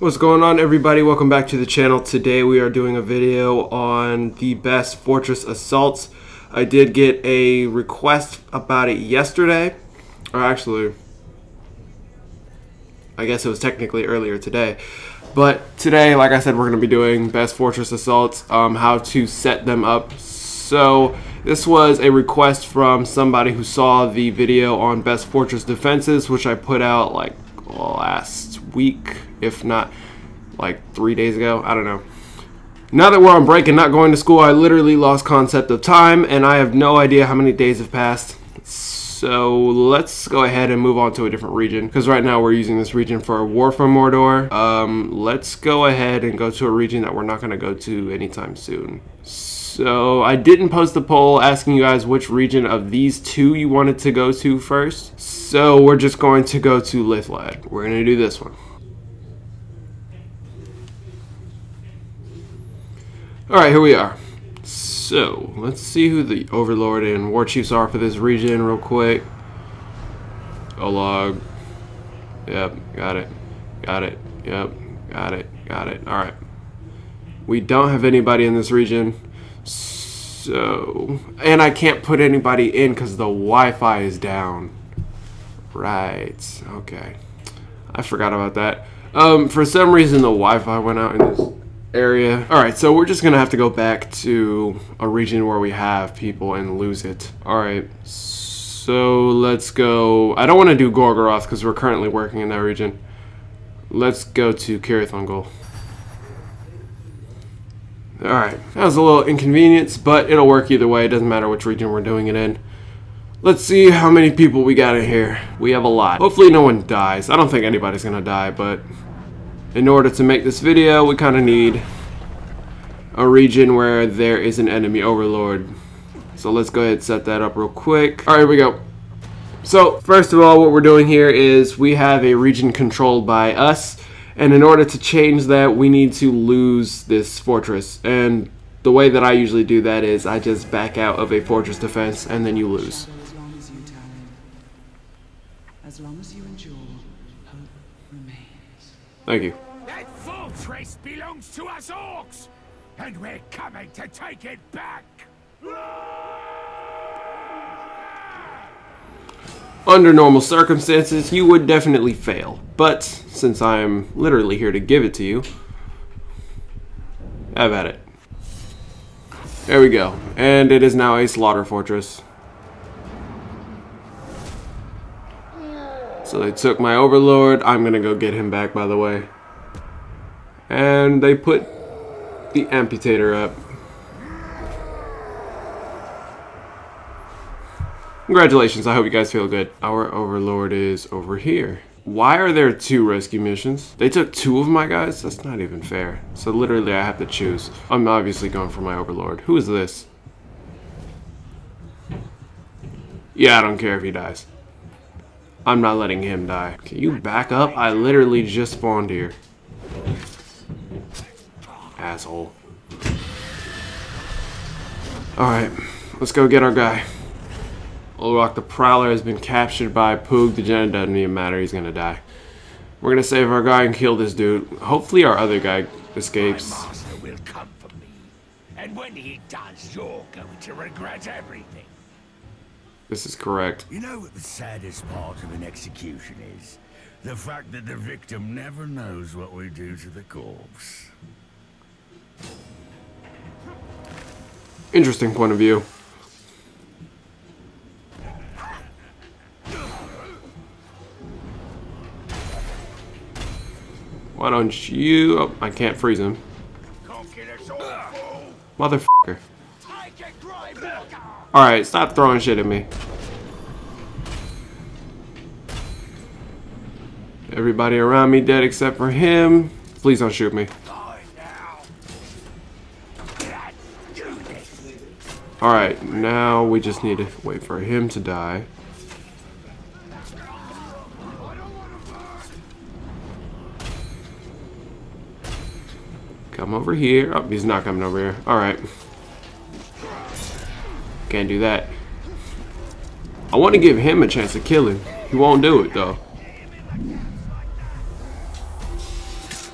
What's going on everybody? Welcome back to the channel. Today we are doing a video on the best fortress assaults. I did get a request about it yesterday, or actually, I guess it was technically earlier today. But today, like I said, we're going to be doing best fortress assaults, um, how to set them up. So this was a request from somebody who saw the video on best fortress defenses, which I put out like last week, if not like three days ago. I don't know. Now that we're on break and not going to school, I literally lost concept of time, and I have no idea how many days have passed. So let's go ahead and move on to a different region, because right now we're using this region for War for Mordor. Um, let's go ahead and go to a region that we're not going to go to anytime soon. So I didn't post a poll asking you guys which region of these two you wanted to go to first. So we're just going to go to Lithlad. We're going to do this one. Alright, here we are. So, let's see who the Overlord and War Chiefs are for this region real quick. Olag. Yep, got it. Got it. Yep, got it. Got it. Alright. We don't have anybody in this region. So, and I can't put anybody in because the Wi-Fi is down. Right. Okay. I forgot about that. Um, for some reason the Wi-Fi went out in this area. Alright, so we're just gonna have to go back to a region where we have people and lose it. Alright, so let's go... I don't want to do Gorgoroth because we're currently working in that region. Let's go to Cirith Ungol. Alright, that was a little inconvenience, but it'll work either way. It doesn't matter which region we're doing it in. Let's see how many people we got in here. We have a lot. Hopefully no one dies. I don't think anybody's gonna die, but in order to make this video, we kind of need a region where there is an enemy overlord. So let's go ahead and set that up real quick. All right, here we go. So first of all, what we're doing here is we have a region controlled by us. And in order to change that, we need to lose this fortress. And the way that I usually do that is I just back out of a fortress defense and then you lose. As long as you endure, hope remains. Thank you. To us orcs, and we're coming to take it back. Under normal circumstances, you would definitely fail. But since I'm literally here to give it to you, have at it. There we go. And it is now a slaughter fortress. So they took my overlord. I'm gonna go get him back, by the way. And they put the amputator up. Congratulations, I hope you guys feel good. Our overlord is over here. Why are there two rescue missions? They took two of my guys? That's not even fair. So literally I have to choose. I'm obviously going for my overlord. Who is this? Yeah, I don't care if he dies. I'm not letting him die. Can you back up? I literally just spawned here. Asshole. Alright, let's go get our guy. Olrock the Prowler has been captured by Poog the Gen. Doesn't even matter, he's gonna die. We're gonna save our guy and kill this dude. Hopefully our other guy escapes. My master will come for me. And when he does, you're going to regret everything. This is correct. You know what the saddest part of an execution is? The fact that the victim never knows what we do to the corpse. Interesting point of view. Why don't you... Oh, I can't freeze him. Motherfucker. Alright, stop throwing shit at me. Everybody around me dead except for him. Please don't shoot me. Alright, now we just need to wait for him to die. Come over here. Oh, he's not coming over here. Alright. Can't do that. I want to give him a chance to kill him. He won't do it, though.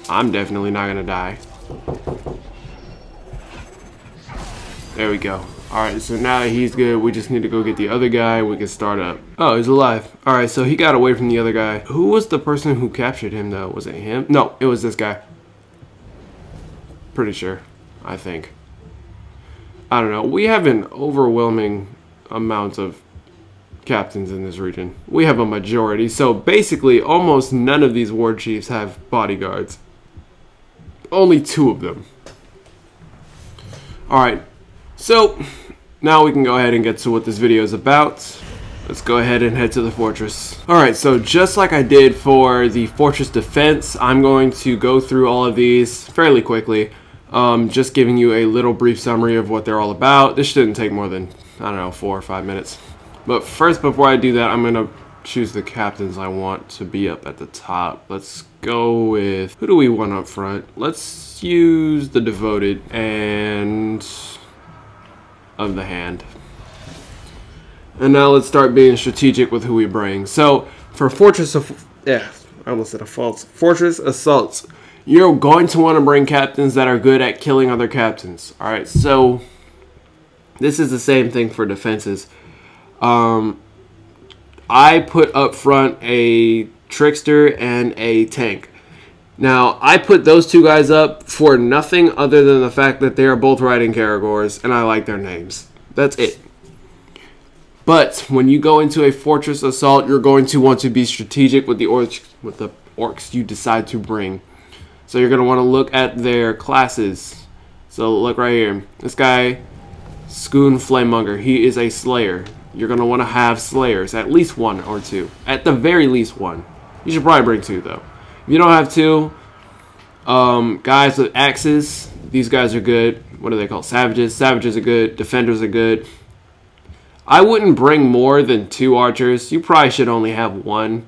I'm definitely not gonna die. There we go. Alright, so now that he's good, we just need to go get the other guy. We can start up. Oh, he's alive. Alright, so he got away from the other guy. Who was the person who captured him, though? Was it him? No, it was this guy. Pretty sure. I think. I don't know. We have an overwhelming amount of captains in this region. We have a majority. So basically, almost none of these war chiefs have bodyguards. Only two of them. Alright, so now we can go ahead and get to what this video is about. Let's go ahead and head to the fortress. Alright, so just like I did for the fortress defense, I'm going to go through all of these fairly quickly. Um, just giving you a little brief summary of what they're all about. This shouldn't take more than, I don't know, four or five minutes. But first, before I do that, I'm going to choose the captains I want to be up at the top. Let's go with, who do we want up front? Let's use the devoted and of the hand. And now let's start being strategic with who we bring. So for Fortress of, yeah, I almost said a false. Fortress Assaults you're going to want to bring captains that are good at killing other captains. All right, so this is the same thing for defenses. Um, I put up front a trickster and a tank. Now, I put those two guys up for nothing other than the fact that they are both riding Caragors, and I like their names. That's it. But when you go into a fortress assault, you're going to want to be strategic with the orcs, with the orcs you decide to bring. So you're going to want to look at their classes. So look right here. This guy, Skoon Flamemonger, he is a Slayer. You're going to want to have Slayers, at least one or two. At the very least one. You should probably bring two, though. If you don't have two, um, guys with axes, these guys are good. What are they called? Savages. Savages are good. Defenders are good. I wouldn't bring more than two archers. You probably should only have one.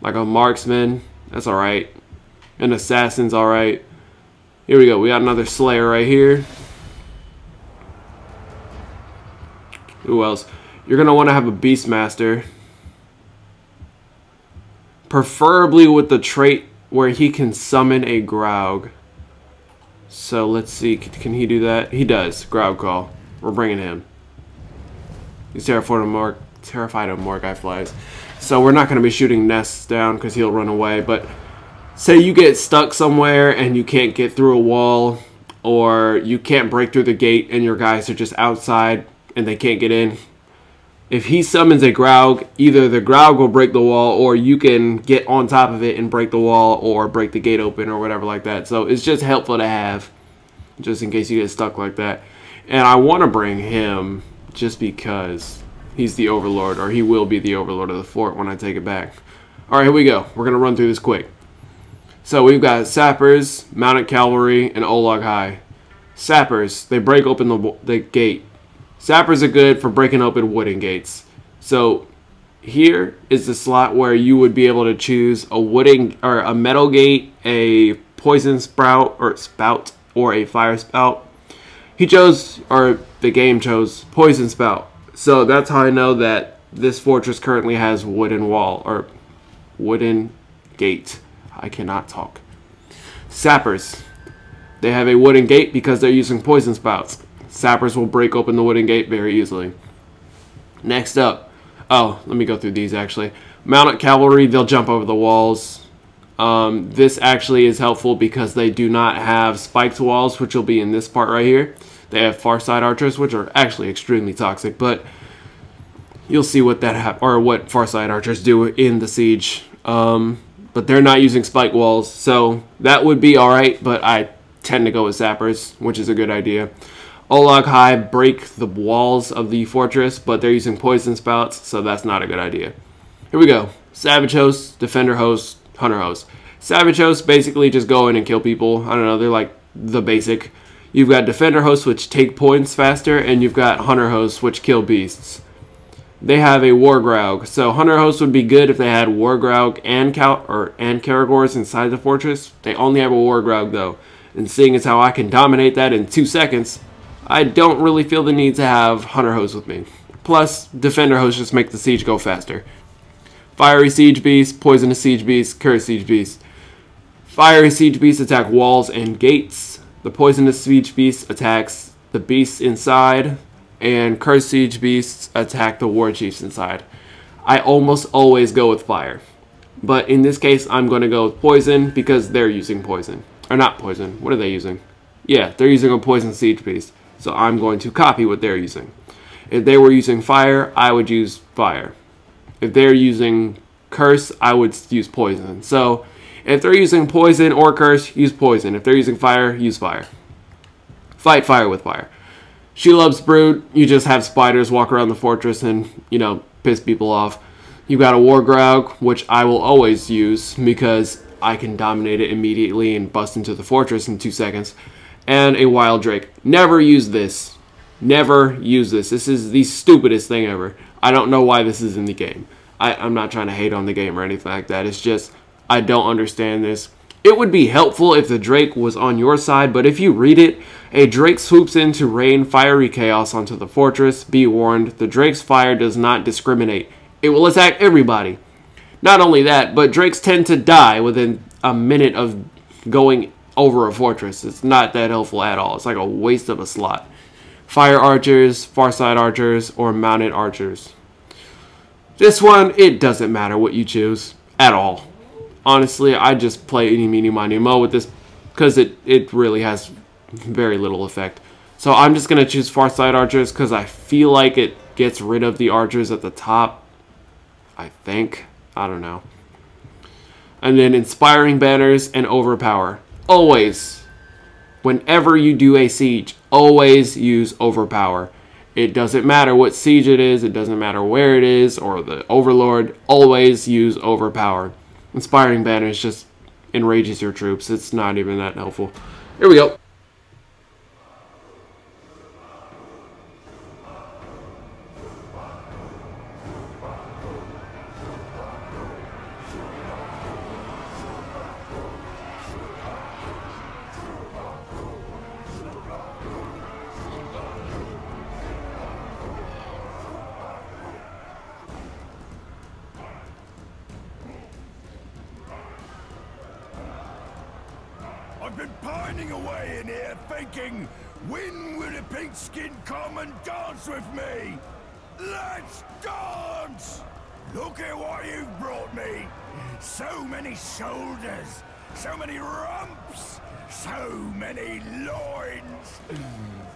Like a marksman. That's alright. An assassin's alright. Here we go. We got another slayer right here. Who else? You're going to want to have a beastmaster. Preferably with the trait where he can summon a Graug. So let's see. Can he do that? He does. Graug call. We're bringing him. He's terrified of more, terrified of Morgai flies. So we're not going to be shooting nests down because he'll run away. But say you get stuck somewhere and you can't get through a wall or you can't break through the gate and your guys are just outside and they can't get in. If he summons a Graug, either the Graug will break the wall or you can get on top of it and break the wall or break the gate open or whatever like that. So it's just helpful to have just in case you get stuck like that. And I want to bring him just because he's the overlord or he will be the overlord of the fort when I take it back. All right, here we go. We're going to run through this quick. So we've got Sappers, Mounted Cavalry, and Olog-hai. Sappers, they break open the, the gate. Sappers are good for breaking open wooden gates. So here is the slot where you would be able to choose a wooden or a metal gate, a poison sprout or spout, or a fire spout. He chose, or the game chose, poison spout. So that's how I know that this fortress currently has wooden wall or wooden gate. I cannot talk. Sappers. They have a wooden gate because they're using poison spouts. Sappers will break open the wooden gate very easily. Next up. Oh, let me go through these actually. Mounted cavalry, they'll jump over the walls. Um, this actually is helpful because they do not have spiked walls, which will be in this part right here. They have Farsight archers, which are actually extremely toxic, but you'll see what that or what Farsight archers do in the siege. Um, but they're not using spike walls, so that would be alright, but I tend to go with sappers, which is a good idea. Olog-hai break the walls of the fortress, but they're using poison spouts, so that's not a good idea. Here we go. Savage host, defender host, hunter host. Savage Host basically just go in and kill people. I don't know, they're like the basic. You've got defender hosts which take points faster, and you've got hunter hosts which kill beasts they have a Wargraug. So Hunter Host would be good if they had War Wargraug and Cal or and Caragors inside the fortress. They only have a Wargraug though. And seeing as how I can dominate that in two seconds, I don't really feel the need to have Hunter Host with me. Plus, Defender Host just make the siege go faster. Fiery Siege Beast, Poisonous Siege Beast, Cursed Siege Beast. Fiery siege beasts attack walls and gates. The poisonous siege beast attacks the beasts inside, and cursed siege beasts attack the war chiefs inside. I almost always go with fire, but in this case, I'm going to go with poison because they're using poison, or not poison. What are they using? Yeah, they're using a poison siege beast, so I'm going to copy what they're using. If they were using fire, I would use fire. If they're using curse, I would use poison. So if they're using poison or curse, use poison. If they're using fire, use fire. Fight fire with fire. Shelob's Brood, you just have spiders walk around the fortress and, you know, piss people off. You got a Wargraug, which I will always use because I can dominate it immediately and bust into the fortress in two seconds. And a Wild Drake. Never use this. Never use this. This is the stupidest thing ever. I don't know why this is in the game. I, I'm not trying to hate on the game or anything like that. It's just, I don't understand this. It would be helpful if the Drake was on your side, but if you read it, a Drake swoops in to rain fiery chaos onto the fortress. Be warned, the Drake's fire does not discriminate. It will attack everybody. Not only that, but Drakes tend to die within a minute of going over a fortress. It's not that helpful at all. It's like a waste of a slot. Fire archers, Farsight archers, or mounted archers. This one, it doesn't matter what you choose at all honestly, I just play any, meeny, miny, mo with this because it, it really has very little effect. So I'm just going to choose Farsight Archers because I feel like it gets rid of the archers at the top. I think. I don't know. And then Inspiring Banners and Overpower. Always, whenever you do a siege, always use Overpower. It doesn't matter what siege it is, it doesn't matter where it is, or the Overlord, always use Overpower. Inspiring Banners just enrages your troops. It's not even that helpful. Here we go. Pining away in here thinking, when will a pink skin come and dance with me? Let's dance! Look at what you've brought me. So many shoulders, so many rumps, so many loins.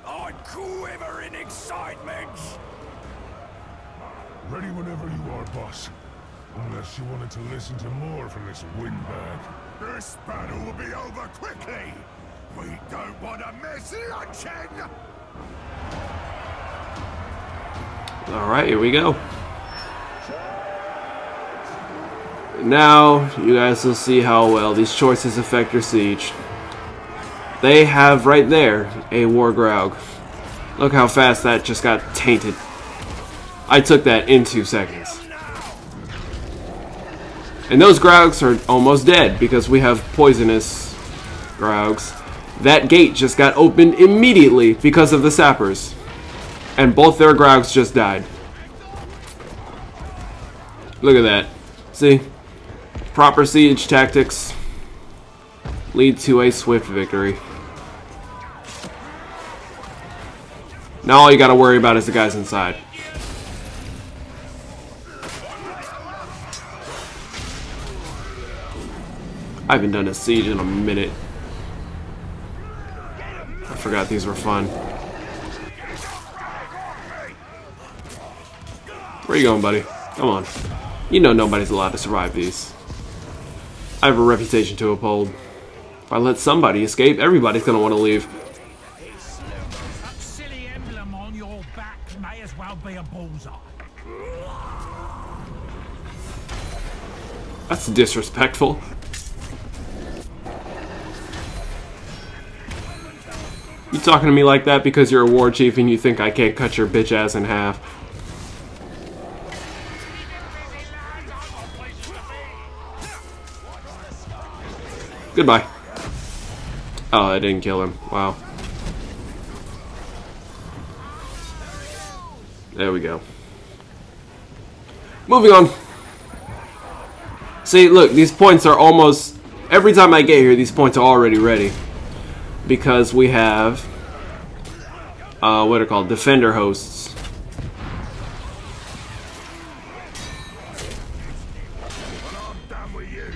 I quiver in excitement. Ready whenever you are, boss. Unless you wanted to listen to more from this windbag. This battle will be over quickly. We don't want to miss luncheon. Alright, here we go. Now, you guys will see how well these choices affect your siege. They have right there a War Wargraug. Look how fast that just got tainted. I took that in two seconds. And those Graugs are almost dead because we have poisonous Graugs. That gate just got opened immediately because of the sappers. And both their Graugs just died. Look at that. See? Proper siege tactics lead to a swift victory. Now all you gotta worry about is the guys inside. I haven't done a siege in a minute. Forgot these were fun. Where you going, buddy? Come on. You know nobody's allowed to survive these. I have a reputation to uphold. If I let somebody escape, everybody's gonna want to leave. That silly You talking to me like that because you're a war chief and you think I can't cut your bitch ass in half. Goodbye. Oh, I didn't kill him. Wow. There we go. Moving on. See, look, these points are almost every time I get here, these points are already ready. Because we have, uh, what are called? Defender hosts. When I'm done with you,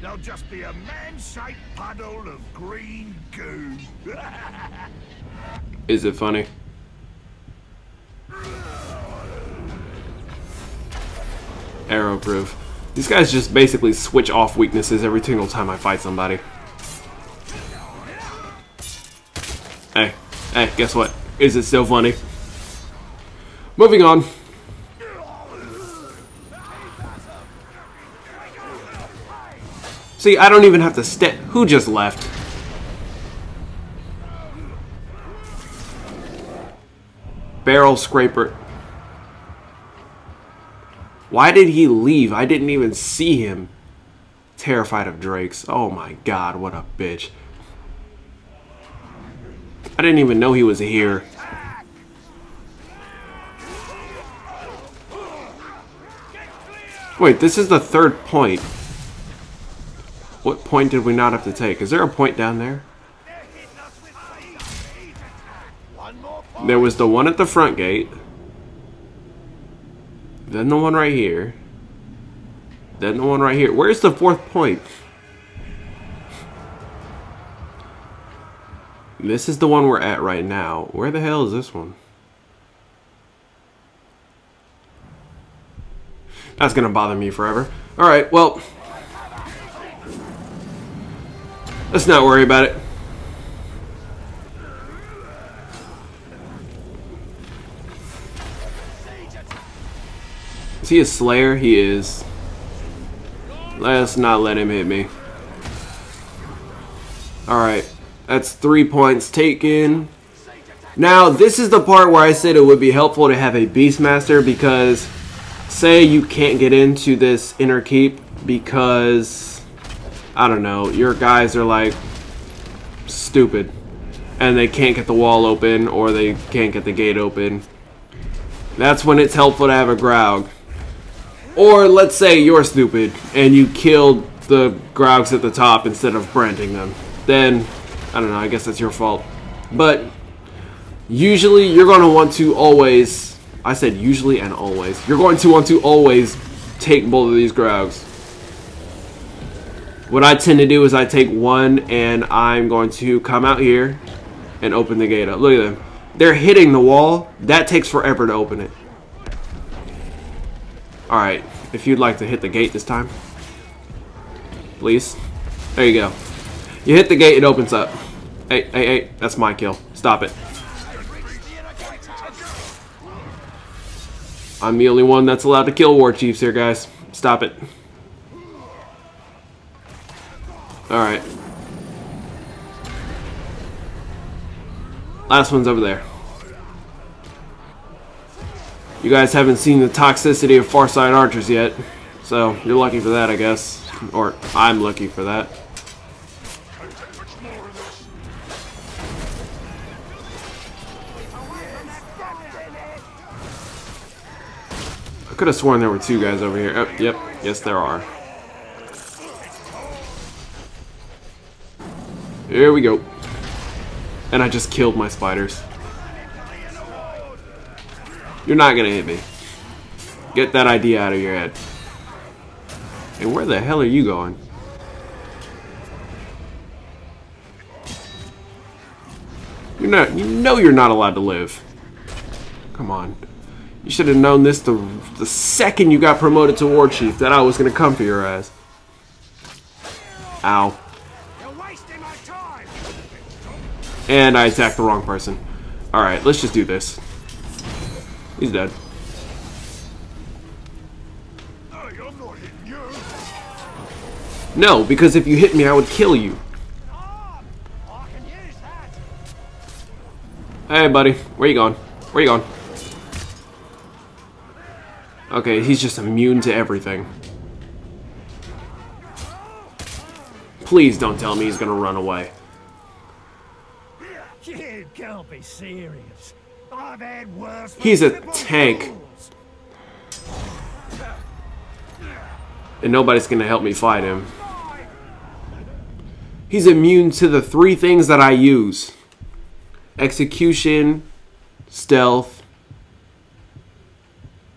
there'll just be a man-shaped puddle of green goo. Is it funny? Arrow proof. These guys just basically switch off weaknesses every single time I fight somebody. Hey, guess what? Is it still funny? Moving on. See, I don't even have to step. Who just left? Barrel scraper. Why did he leave? I didn't even see him. Terrified of drakes. Oh my god, what a bitch. I didn't even know he was here. Wait, this is the third point. What point did we not have to take? Is there a point down there? There was the one at the front gate. Then the one right here. Then the one right here. Where's the fourth point? This is the one we're at right now. Where the hell is this one? That's gonna bother me forever. Alright, well. Let's not worry about it. Is he a slayer? He is. Let's not let him hit me. Alright. That's three points taken. Now, this is the part where I said it would be helpful to have a Beastmaster because say you can't get into this inner keep because I don't know, your guys are like stupid and they can't get the wall open or they can't get the gate open. That's when it's helpful to have a Graug. Or let's say you're stupid and you killed the Graugs at the top instead of branding them. Then, I don't know, I guess that's your fault. But usually you're going to want to always, I said usually and always, you're going to want to always take both of these Graugs. What I tend to do is I take one and I'm going to come out here and open the gate up. Look at them. They're hitting the wall. That takes forever to open it. Alright, if you'd like to hit the gate this time. Please. There you go. You hit the gate, it opens up. Hey, hey, hey, that's my kill. Stop it. I'm the only one that's allowed to kill war chiefs here, guys. Stop it. Alright. Last one's over there. You guys haven't seen the toxicity of Farsight archers yet, so you're lucky for that, I guess. Or I'm lucky for that. Could have sworn there were two guys over here. Oh, yep, yes there are. Here we go. And I just killed my spiders. You're not gonna hit me. Get that idea out of your head. And where the hell are you going? You're not, you know you're not allowed to live. Come on. You should have known this the, the second you got promoted to War Chief, that I was gonna come for your ass. Ow. And I attacked the wrong person. Alright, let's just do this. He's dead. No, because if you hit me, I would kill you. Hey, buddy. Where you going? Where you going? Okay, he's just immune to everything. Please don't tell me he's gonna run away. You can't be serious. I've had worse. He's a tank. And nobody's gonna help me fight him. He's immune to the three things that I use. Execution, stealth,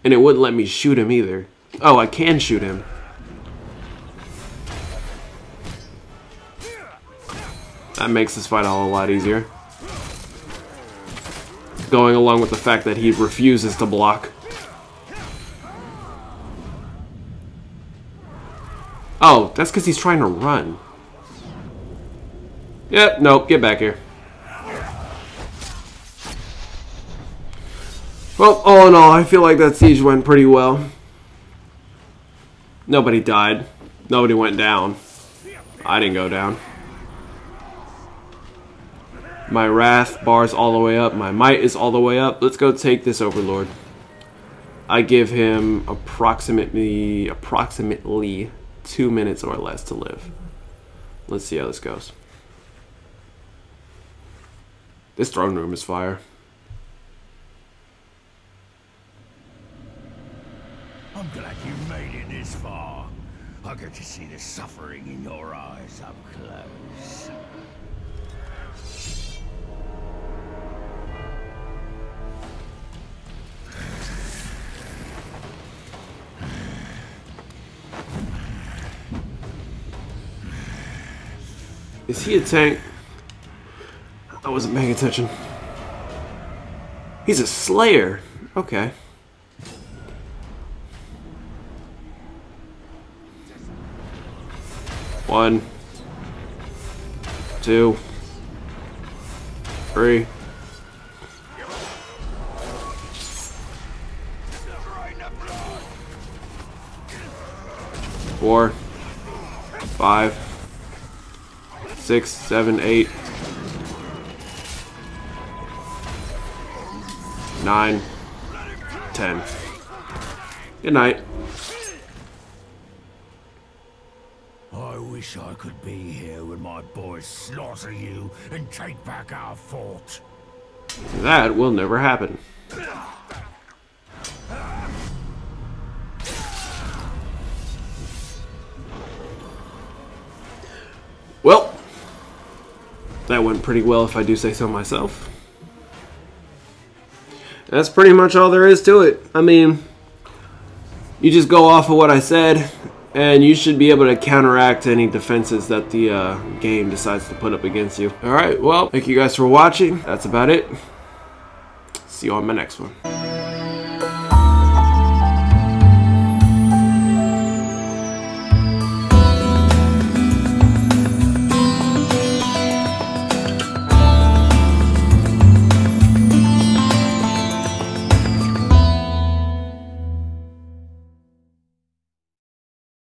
and it wouldn't let me shoot him either. Oh, I can shoot him. That makes this fight a lot easier. Going along with the fact that he refuses to block. Oh, that's because he's trying to run. Yep, nope, get back here. All in all, I feel like that siege went pretty well. Nobody died. Nobody went down. I didn't go down. My wrath bar's all the way up. My might is all the way up. Let's go take this overlord. I give him approximately approximately two minutes or less to live. Let's see how this goes. This throne room is fire. To see the suffering in your eyes up close. Is he a tank? I wasn't paying attention. He's a slayer. Okay. One. Two. Three. Four. Five. Six, seven, eight. Nine. Ten. Good night. I I could be here when my boys slaughter you and take back our fort. That will never happen. Well, that went pretty well if I do say so myself. That's pretty much all there is to it. I mean, you just go off of what I said, and you should be able to counteract any defenses that the uh, game decides to put up against you. Alright, well, thank you guys for watching. That's about it. See you on my next one.